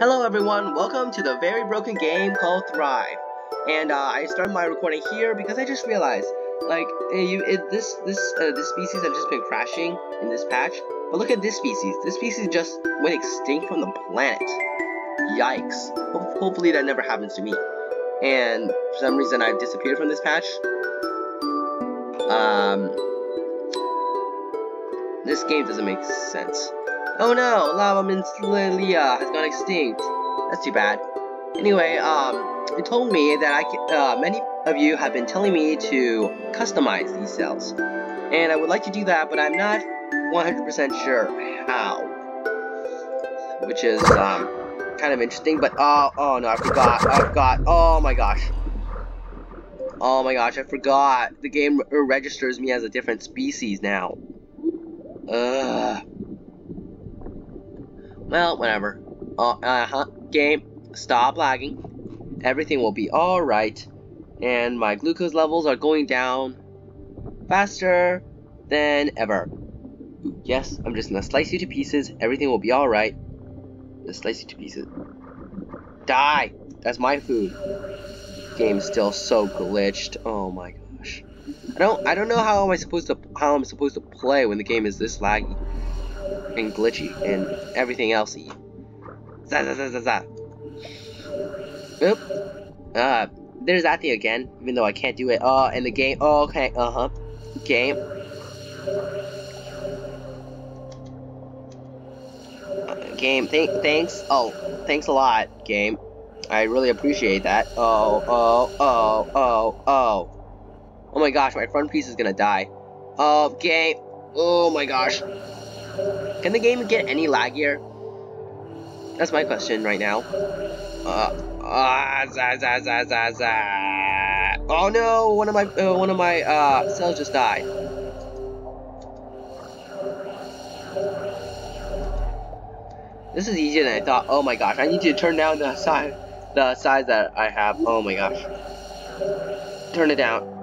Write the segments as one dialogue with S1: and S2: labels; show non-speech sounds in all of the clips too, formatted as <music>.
S1: Hello everyone, welcome to the very broken game called Thrive. And uh, I started my recording here because I just realized, like, eh, you, it, this this uh, this species has just been crashing in this patch. But look at this species. This species just went extinct from the planet. Yikes. Ho hopefully that never happens to me. And for some reason I've disappeared from this patch. Um, this game doesn't make sense. Oh no, Lava Mincelia has gone extinct. That's too bad. Anyway, um, it told me that I can, uh, many of you have been telling me to customize these cells. And I would like to do that, but I'm not 100% sure how. Which is, um, kind of interesting, but, oh, oh no, I forgot, I forgot, oh my gosh. Oh my gosh, I forgot. The game registers me as a different species now. Ugh. Well, whatever. Uh, uh-huh. Game, stop lagging. Everything will be alright. And my glucose levels are going down faster than ever. Ooh, yes, I'm just gonna slice you to pieces. Everything will be alright. Just slice you to pieces. Die! That's my food. Game's still so glitched. Oh my gosh. I don't I don't know how am I supposed to how I'm supposed to play when the game is this laggy and glitchy and everything else. Zah, zah, zah, zah, zah. Oop. Uh, there's that thing again, even though I can't do it. Oh, and the game. Oh, okay. Uh huh. Game. Uh, game. Th thanks. Oh, thanks a lot, game. I really appreciate that. Oh, oh, oh, oh, oh. Oh my gosh, my front piece is gonna die. Oh, game. Oh my gosh. Can the game get any laggier? That's my question right now. Uh, uh, za, za, za, za, za. Oh no, one of my uh, one of my uh, cells just died. This is easier than I thought. Oh my gosh, I need to turn down the size the size that I have. Oh my gosh. Turn it down.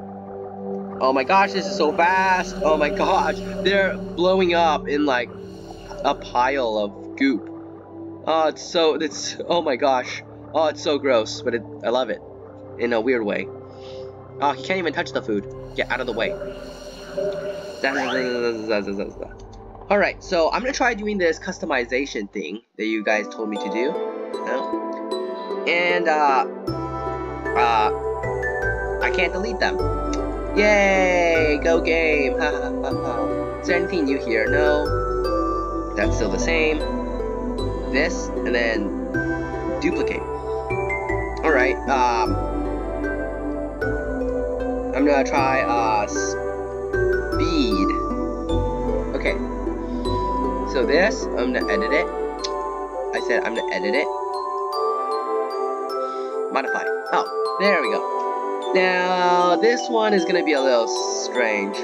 S1: Oh my gosh, this is so fast. Oh my gosh, they're blowing up in like a pile of goop. Oh, it's so, it's, oh my gosh. Oh, it's so gross, but it, I love it. In a weird way. Oh, he can't even touch the food. Get out of the way. Alright, so I'm gonna try doing this customization thing that you guys told me to do. And, uh, uh, I can't delete them. Yay! Go game! Is there anything new here? No. That's still the same. This, and then duplicate. Alright, um, I'm gonna try, uh, speed. Okay. So this, I'm gonna edit it. I said I'm gonna edit it. Modify. Oh, there we go. Now, this one is gonna be a little strange.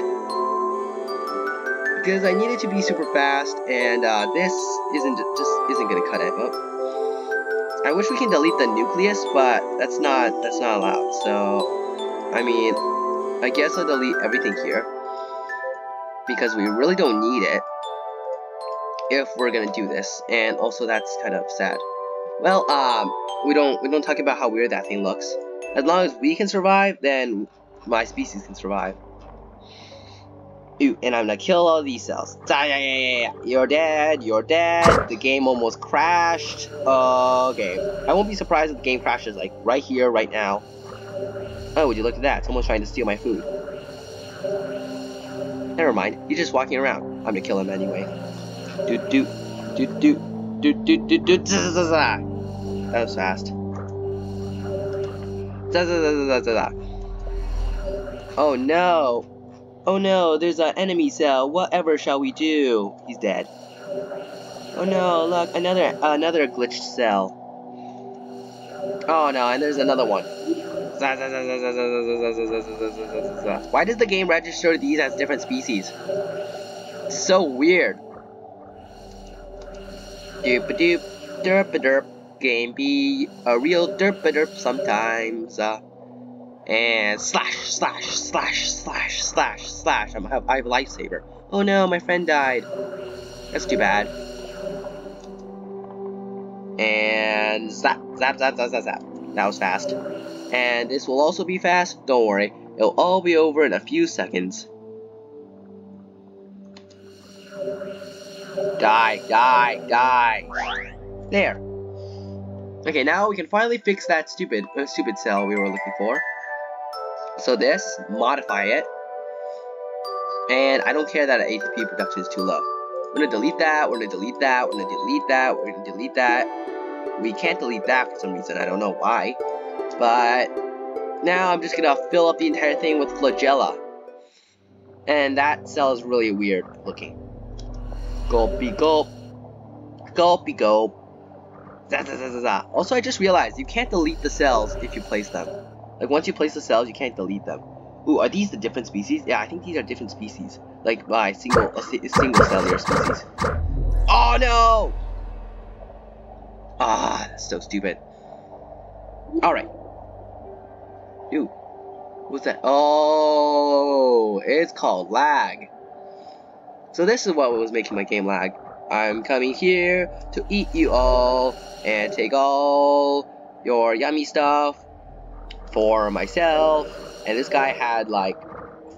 S1: Because I need it to be super fast, and uh, this isn't just isn't gonna cut it. Oh. I wish we can delete the nucleus, but that's not that's not allowed. So, I mean, I guess I'll delete everything here because we really don't need it if we're gonna do this, and also that's kind of sad. Well, um, we don't we don't talk about how weird that thing looks. As long as we can survive, then my species can survive. Ooh, and I'm gonna kill all these cells. You're dead, you're dead. The game almost crashed. Okay. I won't be surprised if the game crashes, like, right here, right now. Oh, would you look at that? Someone's trying to steal my food. Never mind. He's just walking around. I'm gonna kill him anyway. Doot doot. Doot doot. Doot doot doot doot. That was fast. Da, da, da, oh no. Oh no, there's an enemy cell. Whatever shall we do? He's dead. Oh no, look, another another glitched cell. Oh no, and there's another one. Why does the game register these as different species? So weird. Doop a doop, derp a derp game be a real derp derp sometimes. Uh, and slash, slash, slash, slash, slash, slash. I have, I have a lifesaver. Oh no, my friend died. That's too bad. And and zap, zap, zap, zap, zap, zap. That was fast. And this will also be fast. Don't worry. It'll all be over in a few seconds. Die, die, die. There. Okay, now we can finally fix that stupid, uh, stupid cell we were looking for. So this, modify it. And I don't care that ATP production is too low. We're gonna delete that, we're gonna delete that, we're gonna delete that, we're gonna delete that. We can't delete that for some reason, I don't know why. But now I'm just gonna fill up the entire thing with flagella. And that cell is really weird looking. Gulpy gulp. Gulpy gulp. Zah, zah, zah, zah. Also, I just realized you can't delete the cells if you place them. Like, once you place the cells, you can't delete them. Ooh, are these the different species? Yeah, I think these are different species. Like, by single, a, a single cellular species. Oh, no! Ah, that's so stupid. Alright. Ooh. What's that? Oh, it's called lag. So this is what was making my game lag. I'm coming here to eat you all and take all your yummy stuff for myself. And this guy had like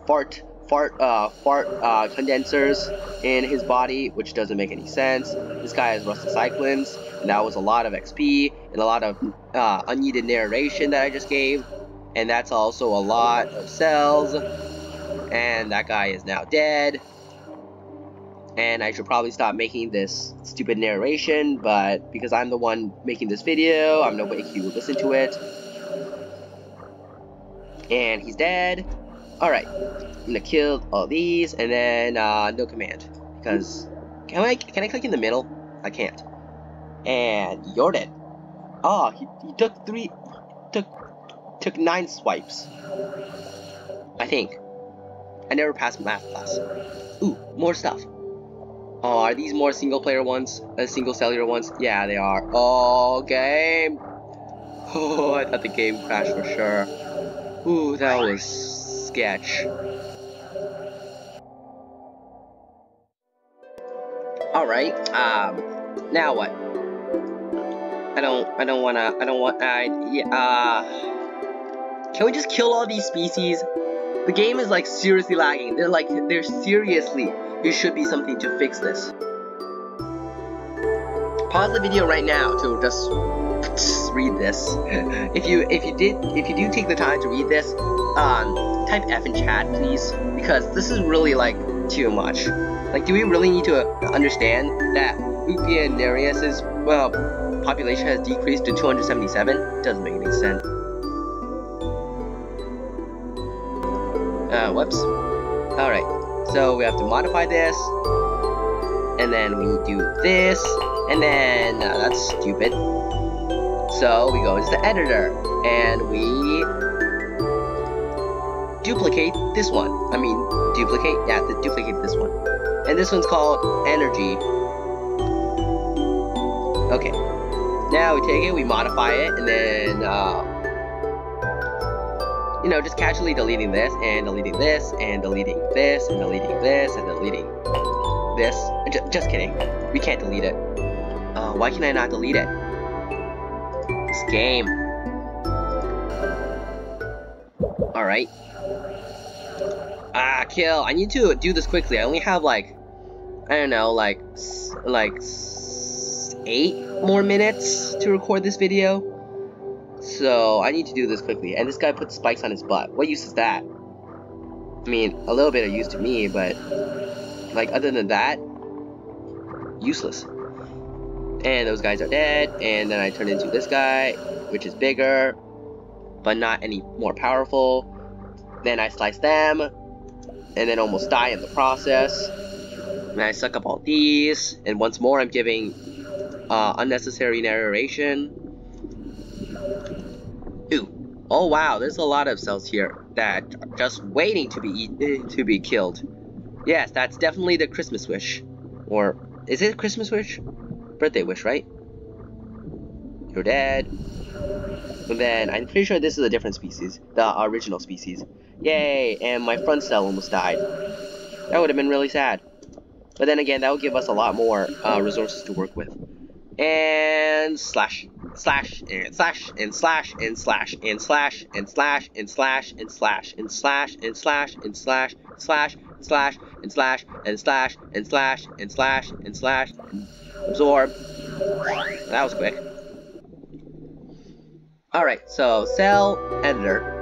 S1: fart fart uh fart uh condensers in his body, which doesn't make any sense. This guy has rusticyanins, and that was a lot of XP and a lot of uh, unneeded narration that I just gave. And that's also a lot of cells. And that guy is now dead and I should probably stop making this stupid narration, but because I'm the one making this video, I'm nobody who will listen to it. And he's dead. Alright, I'm gonna kill all these, and then, uh, no command. Because, can I, can I click in the middle? I can't. And you're dead. Oh, he, he took three, took, took nine swipes. I think. I never passed math class. Ooh, more stuff. Oh, are these more single player ones? Uh, single cellular ones? Yeah, they are. Oh, game! <laughs> Oh, I thought the game crashed for sure. Ooh, that was sketch. Alright, um, now what? I don't, I don't wanna, I don't want, I, yeah, uh, can we just kill all these species? The game is like seriously lagging. They're like, they're seriously there should be something to fix this. Pause the video right now to just, <laughs> read this. <laughs> if you if you did if you do take the time to read this, um, type F in chat please because this is really like too much. Like, do we really need to understand that Lupia Nereus's well population has decreased to 277? Doesn't make any sense. Uh, whoops. So we have to modify this, and then we do this, and then uh, that's stupid. So we go into the editor, and we duplicate this one. I mean, duplicate, yeah, to duplicate this one. And this one's called energy. Okay. Now we take it, we modify it, and then uh, you know, just casually deleting this and deleting this and deleting this and deleting this and deleting this. Just, just kidding. We can't delete it. Uh, why can I not delete it? This game. Alright. Ah, kill. I need to do this quickly. I only have like, I don't know, like, like, eight more minutes to record this video. So, I need to do this quickly. And this guy put spikes on his butt. What use is that? I mean, a little bit of use to me, but... Like, other than that... Useless. And those guys are dead. And then I turn into this guy, which is bigger, but not any more powerful. Then I slice them, and then almost die in the process. And I suck up all these, and once more I'm giving uh, unnecessary narration. Oh wow, there's a lot of cells here that are just waiting to be eat to be killed. Yes, that's definitely the Christmas wish. Or is it Christmas wish? Birthday wish, right? You're dead. And then I'm pretty sure this is a different species, the original species. Yay! And my front cell almost died. That would have been really sad. But then again, that would give us a lot more uh, resources to work with. And slash slash and slash and slash and slash and slash and slash and slash and slash and slash and slash and slash slash slash and slash and slash and slash and slash and slash absorb. That was quick. Alright, so cell editor.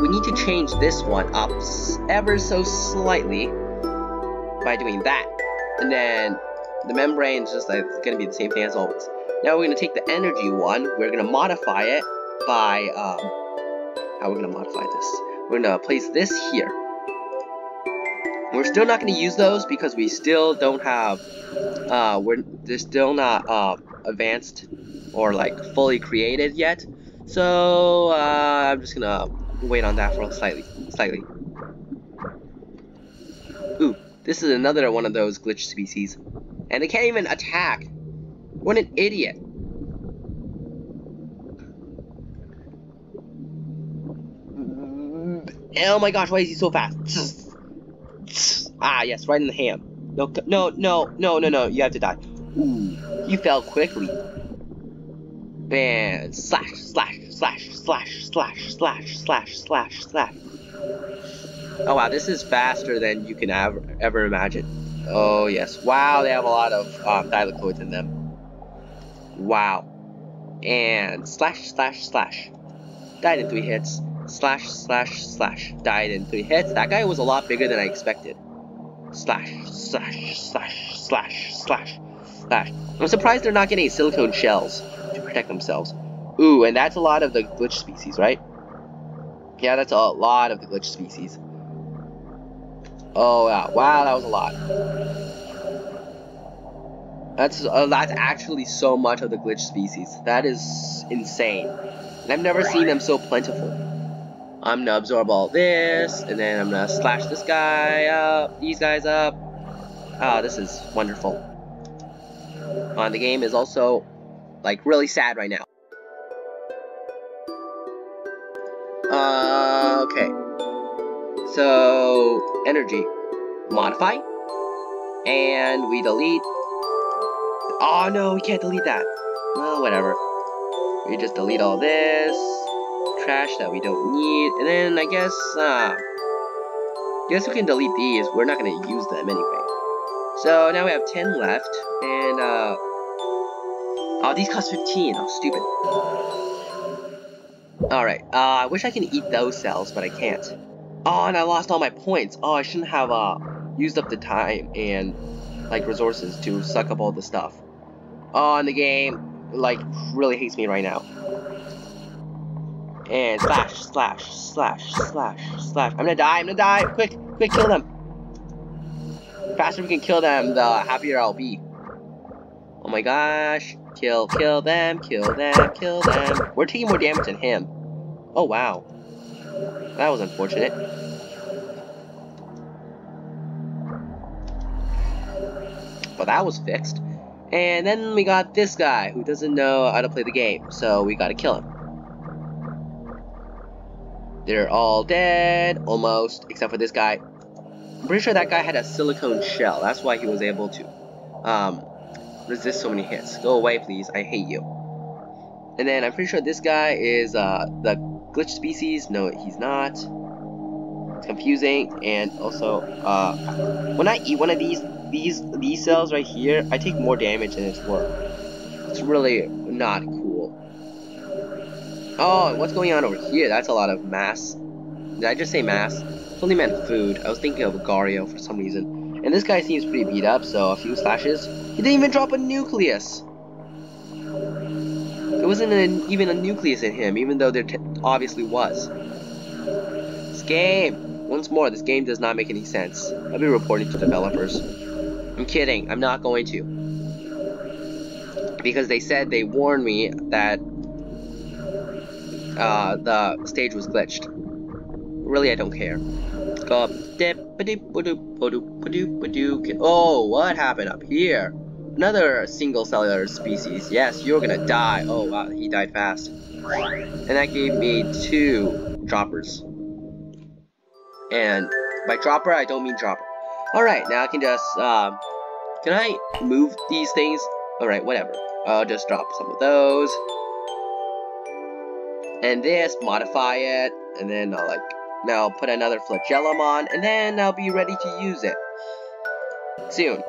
S1: We need to change this one up ever so slightly by doing that. And then the membrane is just like going to be the same thing as always. Now we're going to take the energy one, we're going to modify it by, um, how are going to modify this? We're going to place this here. We're still not going to use those because we still don't have, uh, we're, they're still not, uh, advanced or, like, fully created yet. So, uh, I'm just going to wait on that for slightly, slightly. Ooh, this is another one of those glitch species. And they can't even attack. What an idiot. Oh my gosh, why is he so fast? Ah, yes, right in the ham. No, no, no, no, no, no, you have to die. Ooh, you fell quickly. And slash, slash, slash, slash, slash, slash, slash, slash, slash. Oh wow, this is faster than you can ever, ever imagine. Oh yes, wow, they have a lot of um, thylakoids in them. Wow. And slash, slash, slash. Died in three hits. Slash, slash, slash. Died in three hits. That guy was a lot bigger than I expected. Slash, slash, slash, slash, slash, slash. I'm surprised they're not getting silicone shells to protect themselves. Ooh, and that's a lot of the glitch species, right? Yeah, that's a lot of the glitch species. Oh, wow. Wow, that was a lot. That's uh, that's actually so much of the glitch species. That is insane. And I've never seen them so plentiful. I'm gonna absorb all this, and then I'm gonna slash this guy up, these guys up. Ah, oh, this is wonderful. Uh, the game is also, like, really sad right now. Uh, okay. So, energy. Modify. And we delete Oh no, we can't delete that. Well, whatever. We just delete all this trash that we don't need, and then I guess, uh, guess we can delete these. We're not gonna use them anyway. So now we have 10 left, and uh, oh, these cost 15. Oh, stupid. Alright, uh, I wish I can eat those cells, but I can't. Oh, and I lost all my points. Oh, I shouldn't have, uh, used up the time and, like, resources to suck up all the stuff on the game, like, really hates me right now. And slash, slash, slash, slash, slash. I'm gonna die, I'm gonna die! Quick, quick, kill them! faster we can kill them, the happier I'll be. Oh my gosh. Kill, kill them, kill them, kill them. We're taking more damage than him. Oh, wow. That was unfortunate. But that was fixed. And then we got this guy who doesn't know how to play the game, so we gotta kill him. They're all dead, almost, except for this guy. I'm pretty sure that guy had a silicone shell, that's why he was able to um, resist so many hits. Go away, please, I hate you. And then I'm pretty sure this guy is uh, the glitch species. No, he's not. It's confusing, and also, uh, when I eat one of these, these these cells right here, I take more damage than it's worth. It's really not cool. Oh, what's going on over here? That's a lot of mass. Did I just say mass? It's only meant food. I was thinking of Gario for some reason. And this guy seems pretty beat up, so a few slashes. He didn't even drop a nucleus. There wasn't an, even a nucleus in him, even though there obviously was. This game! Once more, this game does not make any sense. I'll be reporting to developers. I'm kidding. I'm not going to. Because they said they warned me that uh, the stage was glitched. Really, I don't care. Oh, what happened up here? Another single cellular species. Yes, you're gonna die. Oh, wow, he died fast. And that gave me two droppers. And by dropper, I don't mean dropper. Alright, now I can just, uh, can I move these things? Alright, whatever. I'll just drop some of those. And this, modify it, and then I'll like, now put another flagellum on, and then I'll be ready to use it. Soon.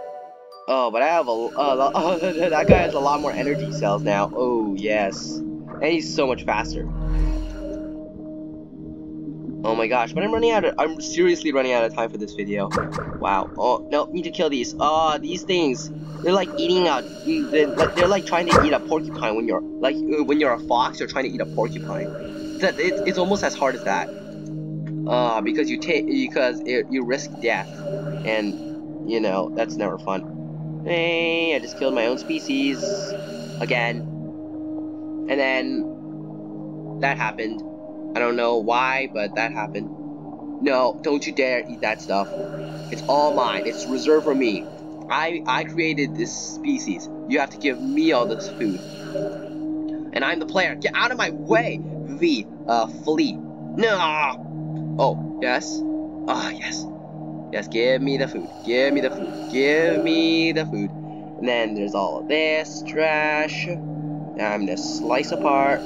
S1: Oh, but I have a, <laughs> that guy has a lot more energy cells now. Oh, yes. And he's so much faster. Oh my gosh, but I'm running out of- I'm seriously running out of time for this video. Wow. Oh, no, need to kill these. Oh, these things. They're like eating a- they're, they're like trying to eat a porcupine when you're- like, uh, when you're a fox, you're trying to eat a porcupine. That it, It's almost as hard as that. Uh, because you take- because it, you risk death. And, you know, that's never fun. Hey, I just killed my own species. Again. And then... That happened. I don't know why, but that happened. No, don't you dare eat that stuff. It's all mine. It's reserved for me. I I created this species. You have to give me all this food. And I'm the player. Get out of my way! V, uh, flee. No! Oh, yes? Ah, yes. Yes, give me the food. Give me the food. Give me the food. And then there's all this trash. I'm gonna slice apart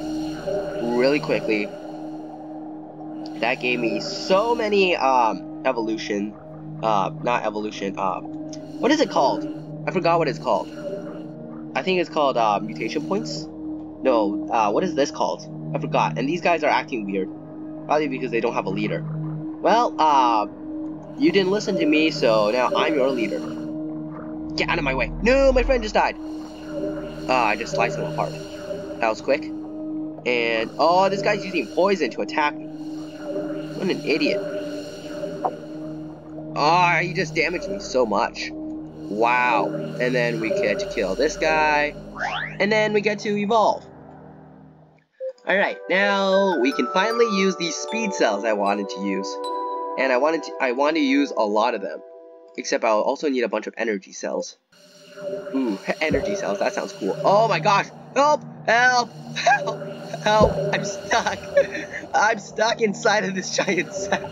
S1: really quickly that gave me so many um evolution uh not evolution uh what is it called? I forgot what it's called. I think it's called uh mutation points? No uh what is this called? I forgot. And these guys are acting weird. Probably because they don't have a leader. Well uh you didn't listen to me so now i'm your leader. Get out of my way. No my friend just died. Uh i just sliced him apart. That was quick. And oh this guy's using poison to attack me what an idiot. Ah, oh, you just damaged me so much. Wow. And then we get to kill this guy. And then we get to evolve. Alright, now we can finally use these speed cells I wanted to use. And I wanted to, I want to use a lot of them. Except I'll also need a bunch of energy cells. Ooh, <laughs> energy cells, that sounds cool. Oh my gosh! Help! Help! <laughs> Help! Help! I'm stuck! <laughs> I'm stuck inside of this giant sack.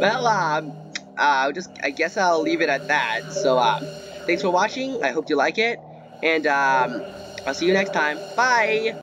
S1: well, um, uh, just, I guess I'll leave it at that. So, um, thanks for watching. I hope you like it. And, um, I'll see you next time. Bye!